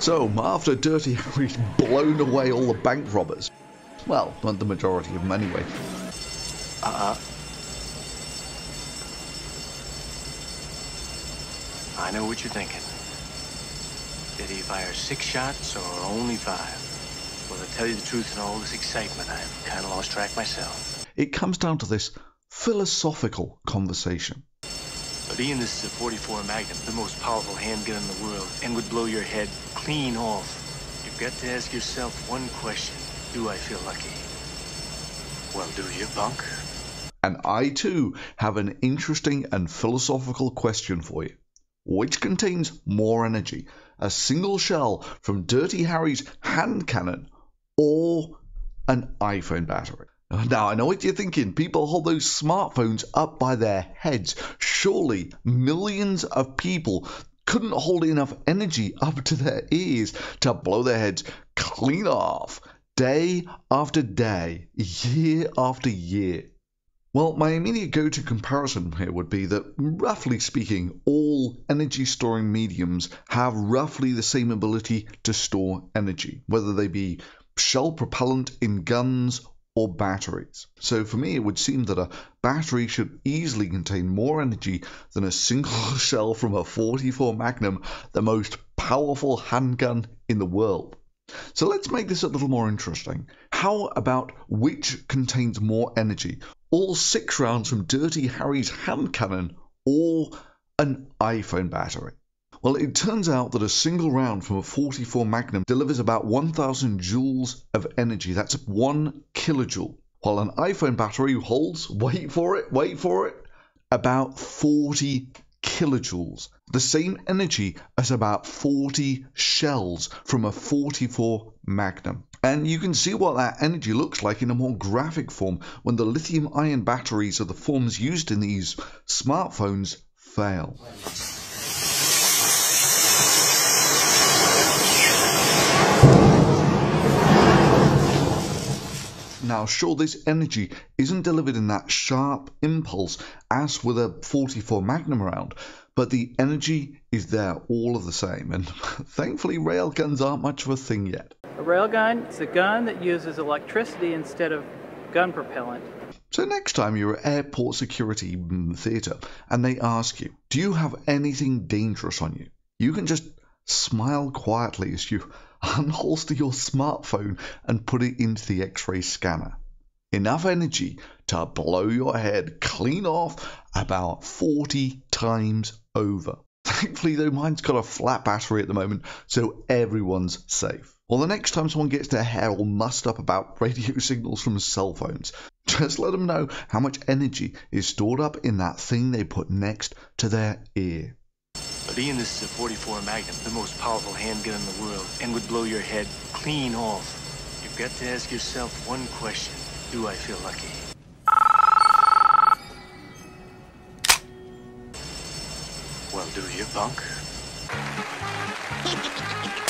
So, after Dirty Harry's blown away all the bank robbers, well, not the majority of them anyway, Uh-uh. I know what you're thinking. Did he fire six shots or only five? Well, to tell you the truth, in all this excitement, I've kind of lost track myself. it comes down to this philosophical conversation. But being, this is a 44 Magnum, the most powerful handgun in the world, and would blow your head clean off. You've got to ask yourself one question. Do I feel lucky? Well, do you, punk? And I too have an interesting and philosophical question for you. Which contains more energy, a single shell from Dirty Harry's hand cannon or an iPhone battery? Now, I know what you're thinking. People hold those smartphones up by their heads. Surely millions of people couldn't hold enough energy up to their ears to blow their heads clean off day after day, year after year. Well, my immediate go to comparison here would be that, roughly speaking, all energy storing mediums have roughly the same ability to store energy, whether they be shell propellant in guns or batteries. So for me, it would seem that a battery should easily contain more energy than a single shell from a 44 Magnum, the most powerful handgun in the world. So let's make this a little more interesting. How about which contains more energy? All six rounds from Dirty Harry's hand cannon or an iPhone battery? Well, it turns out that a single round from a 44 Magnum delivers about 1000 joules of energy. That's one kilojoule. While an iPhone battery holds, wait for it, wait for it, about 40 kilojoules. The same energy as about 40 shells from a 44 Magnum. And you can see what that energy looks like in a more graphic form when the lithium ion batteries of the forms used in these smartphones fail. Now, sure, this energy isn't delivered in that sharp impulse as with a 44 Magnum round, but the energy is there all of the same. And thankfully, railguns aren't much of a thing yet. A railgun is a gun that uses electricity instead of gun propellant. So, next time you're at airport security mm, theatre and they ask you, Do you have anything dangerous on you? You can just smile quietly as you unholster your smartphone and put it into the x ray scanner. Enough energy to blow your head clean off about 40 times over. Thankfully, though, mine's got a flat battery at the moment, so everyone's safe. Well, the next time someone gets their hair all mussed up about radio signals from cell phones, just let them know how much energy is stored up in that thing they put next to their ear. Ian, this is a 44 Magnum, the most powerful handgun in the world, and would blow your head clean off. You've got to ask yourself one question. Do I feel lucky? Well, do you, punk?